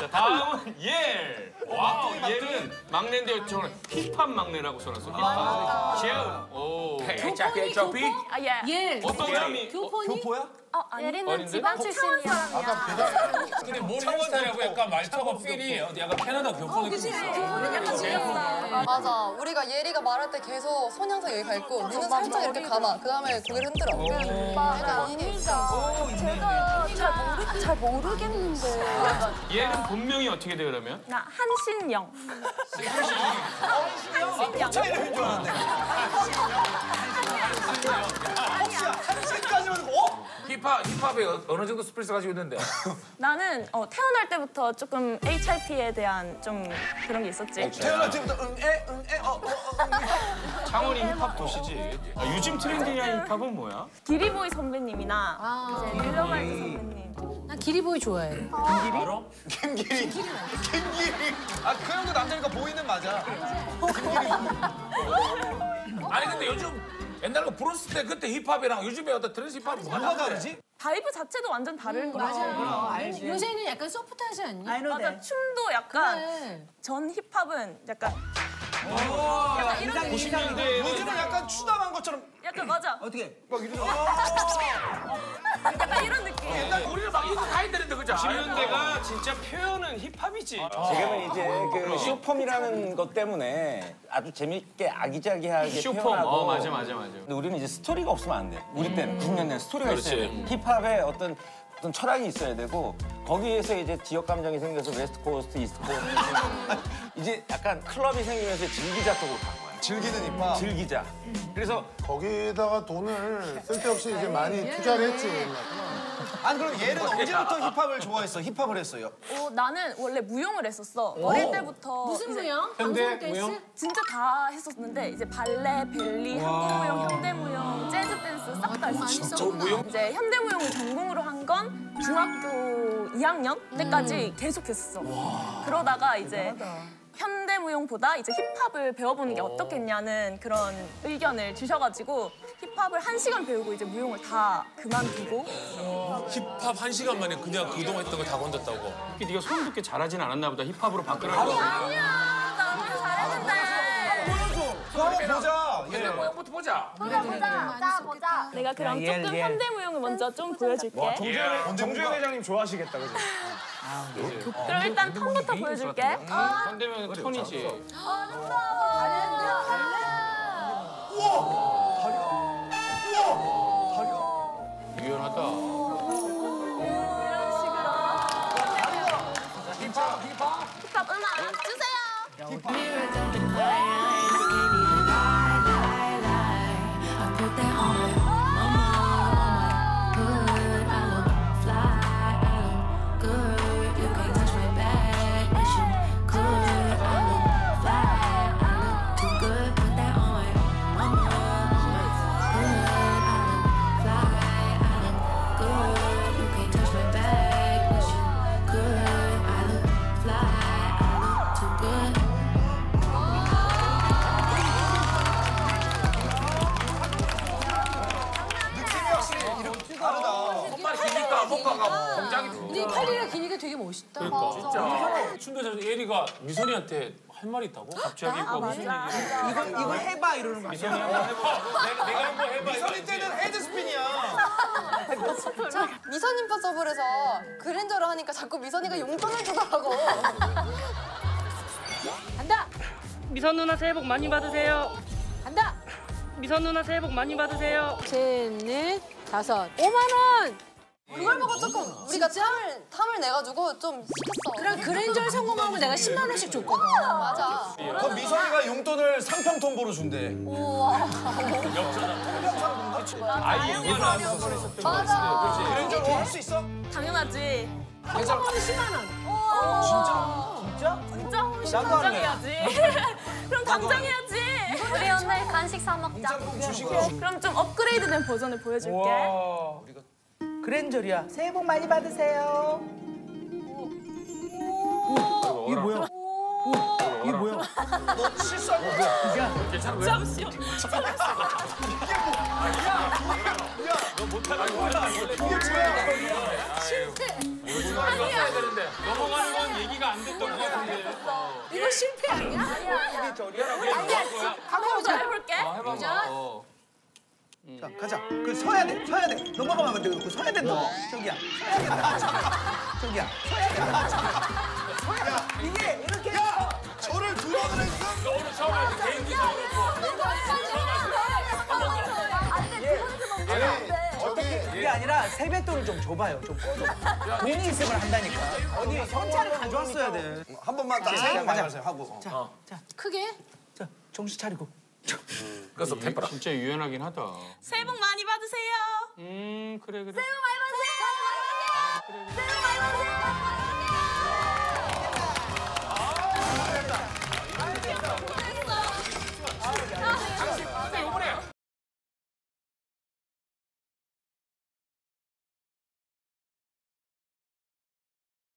자, 다음은 예. 와, 얘는 막내인데 저는 힙합 막내라고 써놨어. 힙합. 재우. 오. 자켓 저피 아 예. 예. 어떤 점이 교포니? 교포야? 어, 아니. 어린데? 지방 출신이야. 근데 머리 스타일하고 약간 말투가 필이 약간 캐나다 교포 느낌 교포는 약간 지렸어. 맞아. 우리가 예리가 말할 때 계속 손 항상 여기 가 있고 눈은 살짝 이렇게 감아. 그 다음에 고개를 흔들어. 맞아. 언니가 언니가 제가 잘 모르 잘 모르겠는데. 얘는 본명이 어떻게 돼 그러면? 나 한신영. 한신영. 차 이름인 줄 알았네. 힙합 힙합에 어- 어느 정도 스프레스 가지고 있는데 나는 어, 태어날 때부터 조금 HRP에 대한 좀 그런 게 있었지. 태어날 때부터 응애 응애 어, 어, 어. 창원이 힙합 도시지. 아, 요즘 trendy한 힙합은 뭐야? 기리보이 선배님이나 아. 이제 릴러말즈 선배님. 난 기리보이 좋아해. 바로 김기리 김기리 아 그 형도 남자니까 boy는 맞아 아니 근데 요즘 옛날로 부르스 때 그때 힙합이랑 요즘에 어떤 트렌드 힙합이 뭐가 다른데? 다르지? vibe 자체도 완전 다른 거야. 알지. 요새는 약간 soft하지 않니? 맞아. 춤도 약간 그래. 전 힙합은 약간 약간 이런 느낌. 90년대 요즘은 약간 추담한 것처럼 약간 맞아. 어떻게 막 이러죠 약간 이런 느낌. 옛날 우리는 막 이거 다 했는데 그죠? 90년대가 진짜 표현은 힙합이지. 지금은 이제 그 short form이라는 것 때문에 아주 재밌게 아기자기하게 short form. 표현하고 어, 맞아, 맞아, 맞아. 근데 우리는 이제 스토리가 없으면 안 돼. 우리 때는 90년대는 스토리가 그렇지. 있어야 돼. 힙합에 어떤 어떤 철학이 있어야 되고 거기에서 이제 지역 감정이 생겨서 West Coast, East Coast 이제 약간 클럽이 생기면서 즐기자 쪽으로 간 거야. 즐기는 힙합 즐기자. 그래서 거기다가 돈을 쓸데없이 이제 많이 투자를 했지. 아니 그럼 얘는 언제부터 힙합을 좋아했어? 힙합을 했어요? 어, 나는 원래 무용을 했었어. 어릴 때부터 무슨 이제 무용? 방송 댄스? 진짜 다 했었는데 이제 발레, belly, 한국무용, 현대무용, 재즈 댄스 싹 다 했어. 진짜 무용? 이제 현대무용을 전공으로 한 건 중학교 2학년 때까지 계속 했었어. 그러다가 이제 현대무용보다 이제 힙합을 배워보는 게 어떻겠냐는 그런 의견을 주셔가지고 힙합을 한 시간 배우고 이제 무용을 다 그만두고 힙합 한 시간 만에 그냥 그동안 했던 거 다 건졌다고. 이렇게 네가 소름 돋게 잘하진 않았나 보다. 힙합으로 바꾸라고. 아니야 나 너무 잘했는데 한번 보자 옛날 얘. 모양부터 보자. 짜 보자 내가 그럼 조금 현대 무용을 먼저 좀 보여줄게 정주영 회장님 좋아하시겠다, 그죠? 그럼 일단 턴부터 보여줄게 현대면 톤이지. 유연하다. 멋있다. 진짜. 춤도 잘 예리가 미선이한테 할 말이 있다고? 갑자기 뭐 무슨 얘기야? 이거 해봐 이러는 거 아니야? 내가, 내가 한번 해봐. 미선이 때는 헤드스핀이야 미선님 퍼서블에서 그랜저를 하니까 자꾸 미선이가 용돈을 주더라고. 간다! 미선 누나 새해 복 많이 받으세요. 간다! 미선 누나 새해 복 많이 받으세요. 셋, 넷, 다섯. 5만 원! 그걸 보고 조금. 우리가 탐을 탐을 내가지고 좀 시켰어. 그럼 그랜저를 성공하면 내가 10만 원씩 줬거든. 맞아. 그럼 미선이가 용돈을 상평통보로 준대. 아이 얘기를 하면서 맞아. 그랜저 할수 있어? 당연하지. 성공하면 10만 원. 진짜? 나도 당장 할래. 해야지. 그럼 당장 해야지. 우리 오늘 간식 사 먹자. 그럼 좀 업그레이드된 버전을 보여줄게 그랜저리야. 새해 복 많이 받으세요. 이게 뭐야? 이게 뭐야? 너 실수한 거야? 잠시만 이게 뭐야? 해야 되는데. 넘어가는 건 얘기 안 됐던 것 같은데. 어. 이거 실패 아니야? 아니야. 아니야. 가보자. 해볼게. 어. 자, 가자. 그 서야 돼, 서야 돼. 넘어가면 안 되고, 그 서야 된다. 저기야, 서야 된다. 저기야, 서야 된다. 서야. 이게 이렇게. 야! 저를 두 번을 했어? 너 오늘 처음 하지 개인기 그게 아니라 세뱃돈을 좀 줘봐요. 좀 꺼줘. 돈이 있으면 한다니까. 어디 현찰을 가져왔어야 돼. 한 번만 딱 자, 생각하지 가자. 마세요. 하고. 자, 자, 크게. 자, 정신 차리고. 음, 그래서 템퍼라. 진짜 유연하긴 하다. 새해 복 많이 받으세요. 음 그래 그래. 새해 복 많이 받으세요. 새해 복 많이 받으세요. 새해 복 많이 받으세요. 아, 잘했다. 아, 잘했다.